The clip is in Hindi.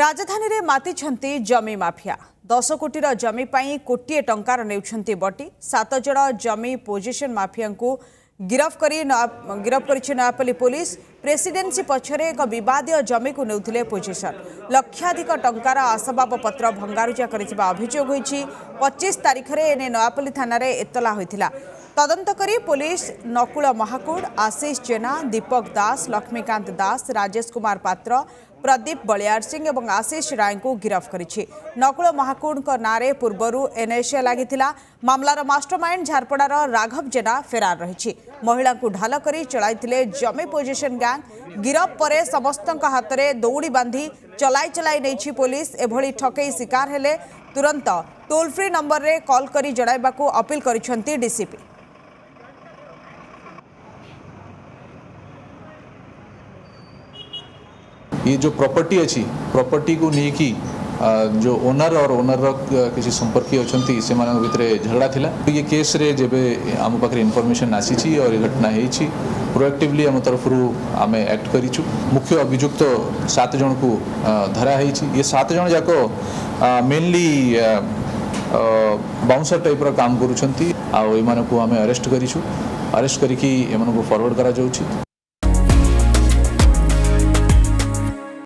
ରାଜଧାନୀରେ ମାତିଛନ୍ତି ଜମି ମାଫିଆ ଦଶ କୋଟିର ଜମି ପାଇଁ କୋଟିଏ ଟଙ୍କାର ନେଉଛନ୍ତି ବଟି ସାତ ଜଣ ଜମି ପୋଜିସନ ମାଫିଆଙ୍କୁ ଗିରଫ କରି ଗିରଫ କରିଛି ନୟାପଲ୍ଲୀ ପୋଲିସ प्रेसीडेन्सी पक्षर एक बिवाद जमी को नौले पोजिशन लक्षाधिक टार आसबावपत्र भंगारुजा कर पचीस तारीख में एने नयापल्ली थाना एतला तदंतरी पुलिस नकु महाकुड आशीष जेना दीपक दास लक्ष्मीकांत दास राजेश कुमार पात्र प्रदीप बलियार सिंह और आशीष राय को गिरफ्त कर नकु महाकुड ना पूर्व एनएसए लगी मामलार माइंड झारपड़ार राघव जेना फेरार रही महिला को ढाल कर जमी पोजिशन गाँ ବ୍ୟାଙ୍କ ଗିରଫ ପରେ ସମସ୍ତଙ୍କ ହାତରେ ଦୌଡ଼ି ବାନ୍ଧି ଚଲାଇ ଚଲାଇ ନେଇଛି ପୋଲିସ ଏଭଳି ଠକେଇ ଶିକାର ହେଲେ ତୁରନ୍ତ ଟୋଲ୍ ଫ୍ରି ନମ୍ବରରେ କଲ୍ କରି ଜଣାଇବାକୁ ଅପିଲ କରିଛନ୍ତି ଡିସିପି ये जो प्रॉपर्टी अच्छी प्रॉपर्टी को नहीं कि जो ओनर और ओनर किसी संपर्क अच्छा से भितर झगड़ा था ये केस रे जब आम पाखे इनफर्मेसन आसी और ये घटना होती પ્રોએક્ટિવલી અમે તરફરૂ અમે એક્ટ કરીશું મુખ્ય અભિયુક્ત સાત જણકુ ધરા ହେଇଛି ଏ ସାତ ଜଣ ଯାକ ମେନଲି ବାଉନ୍ସର ଟାଇପ୍ର କାମ କରୁଛନ୍ତି ଆଉ ଏମାନଙ୍କୁ ଆମେ ଆରେଷ୍ଟ କରିଛୁ ଆରେଷ୍ଟ କରିକି ଏମାନଙ୍କୁ ଫରୱାର୍ଡ଼ କରାଯାଉଛି